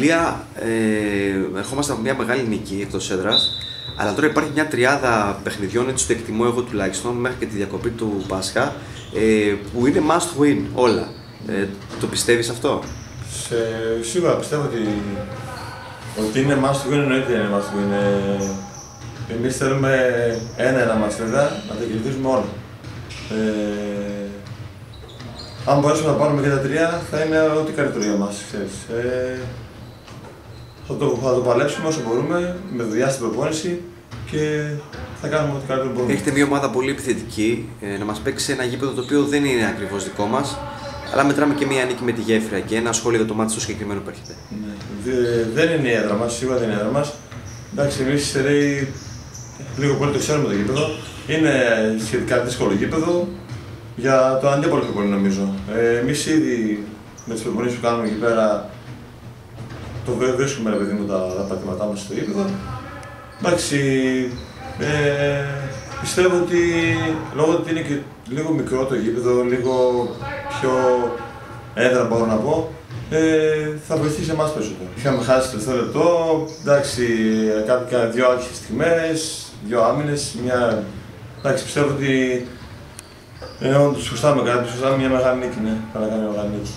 Αγγλία ε, ερχόμαστε από μια μεγάλη νίκη εκτός έδρας. Αλλά τώρα υπάρχει μια τριάδα παιχνιδιών, έτσι το εκτιμώ εγώ τουλάχιστον, μέχρι και τη διακοπή του Πάσχα, ε, που είναι must win όλα. Ε, το πιστεύεις αυτό; Σε, σίγουρα πιστεύω ότι, ότι είναι must win, εννοείται είναι must win. Ε, εμείς θέλουμε ένα-ένα μας βέβαια, να τα κερδίσουμε όλα. Ε, αν μπορέσουμε να πάρουμε και τα τρία, θα είναι ό,τι καλύτερο για μας, ξέρεις. Ε, θα, το, θα το παλέψουμε όσο μπορούμε, με δουλειά στην προπόνηση και θα κάνουμε ό,τι καλύτερο μπορούμε. Έχετε μια ομάδα πολύ επιθετική, ε, να μας παίξει ένα γήπεδο το οποίο δεν είναι ακριβώς δικό μας, αλλά μετράμε και μια νίκη με τη γέφυρα και ένα σχόλιο για το μάτι στο συγκεκριμένο που έρχεται. Ναι. δεν είναι η έδρα μας, σίγουρα δεν είναι η έδρα μας. Εντάξει, εμείς σε λίγο πολύ το ξέρουμε το γήπεδο. Είναι σχετικά δύσκολο γήπεδο για το αντίπολο πιο πολύ νομίζω. Ε, Εμείς ήδη με τις προπονήσεις που κάνουμε εκεί πέρα το βρίσκουμε ρε παιδί μου τα, τα πατήματά μας στο γήπεδο. Εντάξει, ε, πιστεύω ότι λόγω ότι είναι και λίγο μικρό το γήπεδο, λίγο πιο έδρα μπορώ να πω, ε, θα βοηθήσει εμάς περισσότερο. Είχαμε χάσει το τελευταίο λεπτό, εντάξει, κάποια δύο άρχιε στιγμές, δύο άμυνες, μια... Εντάξει, πιστεύω ότι ε, όντως χρωστάμε κάτι, χρωστάμε μια μεγάλη νίκη, ναι, παρακάνει μια μεγάλη νίκη.